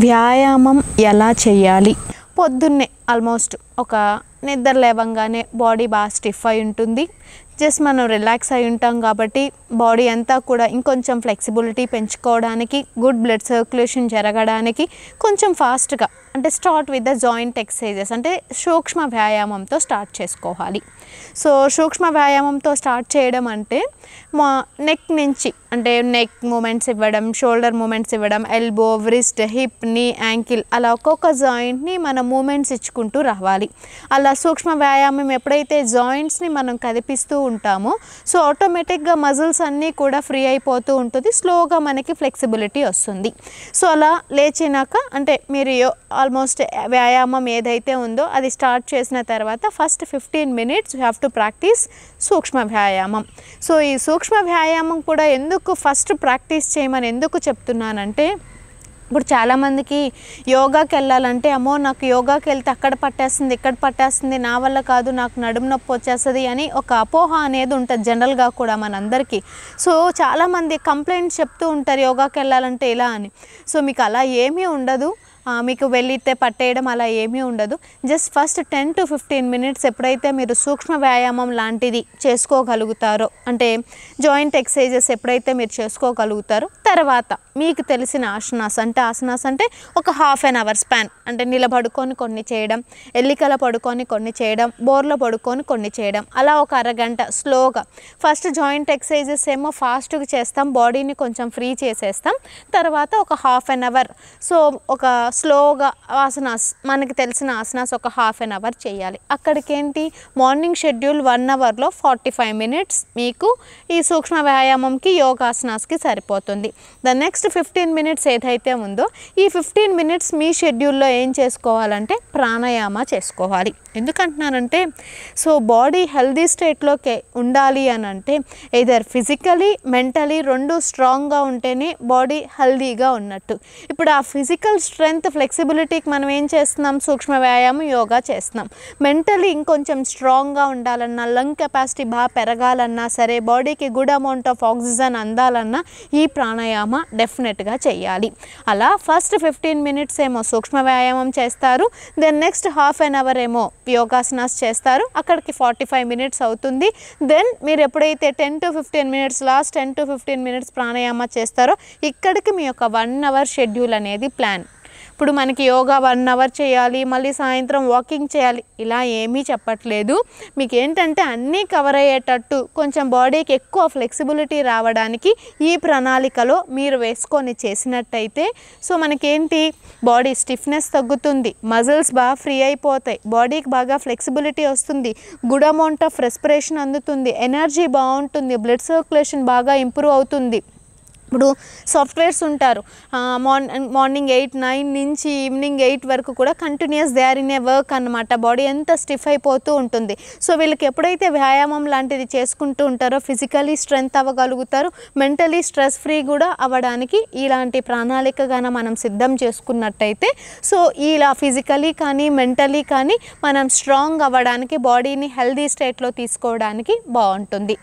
వ్యాయామం ఎలా చేయాలి? పొద్దున్నే ఆల్మోస్ట్ ఒక నిద్ర లేవంగానే బాడీ బాగా స్టిఫ్ అయి ఉంటుంది. జస్ట్ మనం రిలాక్స్ అయి ఉంటాం కాబట్టి బాడీ అంతా కూడా ఇంకొంచెం ఫ్లెక్సిబిలిటీ పెంచుకోవడానికి గుడ్ బ్లడ్ సర్క్యులేషన్ జరగడానికి కొంచెం ఫాస్ట్గా అంటే start with the joint exercises అంటే సూక్ష్మ వ్యాయామంతో స్టార్ట్ చేసుకోవాలి. సో సూక్ష్మ వ్యాయామంతో స్టార్ట్ చేయడం అంటే మా నెక్ నుంచి అంటే నెక్ మూమెంట్స్ ఇవ్వడం షోల్డర్ మూమెంట్స్ ఇవ్వడం elbow wrist hip knee ankle అలా ఒక్కొక్క జాయింట్ని మనం మూమెంట్స్ ఇచ్చుకుంటూ రావాలి. అలా సూక్ష్మ వ్యాయామం ఎప్పుడైతే జాయింట్స్ని మనం కదిపిస్తూ ఉంటాము. సో ఆటోమేటిక్గా మజిల్స్ అన్నీ కూడా ఫ్రీ అయిపోతూ ఉంటుంది. స్లోగా మనకి ఫ్లెక్సిబిలిటీ వస్తుంది. సో అలా లేచినాక అంటే మీరు ఆల్మోస్ట్ వ్యాయామం ఏదైతే ఉందో అది స్టార్ట్ చేసిన తర్వాత first fifteen minutes you have to practise సూక్ష్మ వ్యాయామం. సో ఈ సూక్ష్మ వ్యాయామం కూడా ఎందుకు ఫస్ట్ ప్రాక్టీస్ చేయమని ఎందుకు చెప్తున్నానంటే ఇప్పుడు చాలామందికి యోగాకి వెళ్ళాలంటే అమ్మో నాకు యోగాకి వెళ్తే అక్కడ పట్టేస్తుంది ఇక్కడ పట్టేస్తుంది నా వల్ల కాదు నాకు నడుము నొప్పి వచ్చేస్తుంది అని ఒక అపోహ అనేది ఉంటుంది జనరల్గా కూడా మనందరికీ. సో చాలామంది కంప్లైంట్స్ చెప్తూ ఉంటారు యోగాకి వెళ్ళాలంటే ఇలా అని. సో మీకు అలా ఏమీ ఉండదు. మీకు వెళ్ళితే పట్టేయడం అలా ఏమీ ఉండదు. Just first ten to fifteen minutes ఎప్పుడైతే మీరు సూక్ష్మ వ్యాయామం లాంటిది చేసుకోగలుగుతారో అంటే జాయింట్ ఎక్సర్సైజెస్ ఎప్పుడైతే మీరు చేసుకోగలుగుతారో తర్వాత మీకు తెలిసిన ఆసనాస్ అంటే ఆసనాస్ అంటే ఒక హాఫ్ అన్ అవర్ స్పాన్ అంటే నిలబడుకొని కొన్ని చేయడం ఎల్లికల పడుకొని కొన్ని చేయడం బోర్లో పడుకొని కొన్ని చేయడం. అలా ఒక అరగంట స్లోగా ఫస్ట్ జాయింట్ ఎక్సర్సైజెస్ ఏమో ఫాస్ట్గా చేస్తాం బాడీని కొంచెం ఫ్రీ చేసేస్తాం. తర్వాత ఒక హాఫ్ అన్ అవర్ సో ఒక స్లోగా ఆసనాస్ మనకి తెలిసిన ఆసనాస్ ఒక హాఫ్ అన్ అవర్ చేయాలి. అక్కడికేంటి? మార్నింగ్ షెడ్యూల్ వన్ అవర్లో ఫార్టీ ఫైవ్ మినిట్స్ మీకు ఈ సూక్ష్మ వ్యాయామంకి యోగాసనాస్కి సరిపోతుంది. ద నెక్స్ట్ ఫిఫ్టీన్ మినిట్స్ ఏదైతే ఉందో ఈ ఫిఫ్టీన్ మినిట్స్ మీ షెడ్యూల్లో ఏం చేసుకోవాలంటే ప్రాణాయామ చేసుకోవాలి. ఎందుకంటున్నానంటే సో బాడీ హెల్దీ స్టేట్లోకి ఉండాలి అని అంటే ఎదర్ ఫిజికలీ మెంటలీ రెండు స్ట్రాంగ్గా ఉంటేనే బాడీ హెల్దీగా ఉన్నట్టు. ఇప్పుడు ఆ ఫిజికల్ స్ట్రెంగ్త్ ఫ్లెక్సిబిలిటీకి మనం ఏం చేస్తున్నాం? సూక్ష్మ వ్యాయామం యోగా చేస్తున్నాం. మెంటలీ ఇంకొంచెం స్ట్రాంగ్గా ఉండాలన్నా లంగ్ కెపాసిటీ బాగా పెరగాలన్నా సరే బాడీకి గుడ్ అమౌంట్ ఆఫ్ ఆక్సిజన్ అందాలన్నా ఈ ప్రాణాయామం డెఫినెట్గా చేయాలి. అలా ఫస్ట్ ఫిఫ్టీన్ మినిట్స్ ఏమో సూక్ష్మ వ్యాయామం చేస్తారు. Then next half an hour ఏమో యోగాసనాస్ చేస్తారు. అక్కడికి ఫార్టీ ఫైవ్ మినిట్స్ అవుతుంది. దెన్ మీరు ఎప్పుడైతే ten to fifteen minutes last ten to fifteen minutes pranayama చేస్తారో ఇక్కడికి మీ యొక్క వన్ అవర్ షెడ్యూల్ అనేది ప్లాన్. ఇప్పుడు మనకి యోగా వన్ అవర్ చేయాలి మళ్ళీ సాయంత్రం వాకింగ్ చేయాలి. ఇలా ఏమీ చెప్పట్లేదు. మీకు ఏంటంటే అన్నీ కవర్ అయ్యేటట్టు కొంచెం బాడీకి ఎక్కువ ఫ్లెక్సిబిలిటీ రావడానికి ఈ ప్రణాళికలో మీరు వేసుకొని చేసినట్టయితే సో మనకేంటి? బాడీ స్టిఫ్నెస్ తగ్గుతుంది మజిల్స్ బాగా ఫ్రీ అయిపోతాయి బాడీకి బాగా ఫ్లెక్సిబిలిటీ వస్తుంది గుడ్ అమౌంట్ ఆఫ్ రెస్పిరేషన్ అందుతుంది ఎనర్జీ బాగుంటుంది బ్లడ్ సర్క్యులేషన్ బాగా ఇంప్రూవ్ అవుతుంది. ఇప్పుడు సాఫ్ట్వేర్స్ ఉంటారు. మార్నింగ్ మార్నింగ్ ఎయిట్ నైన్ నుంచి ఈవినింగ్ ఎయిట్ వరకు కూడా continuous they are in a work అనమాట బాడీ ఎంత స్టిఫ్ అయిపోతూ ఉంటుంది. సో వీళ్ళకి ఎప్పుడైతే వ్యాయామం లాంటిది చేసుకుంటూ ఉంటారో ఫిజికలీ స్ట్రెంగ్త్ అవ్వగలుగుతారు మెంటలీ స్ట్రెస్ ఫ్రీ కూడా అవ్వడానికి ఇలాంటి ప్రణాళికగాన మనం సిద్ధం చేసుకున్నట్టయితే సో ఇలా ఫిజికలీ కానీ మెంటలీ కానీ మనం స్ట్రాంగ్ అవ్వడానికి బాడీని హెల్దీ స్టేట్లో తీసుకోవడానికి బాగుంటుంది.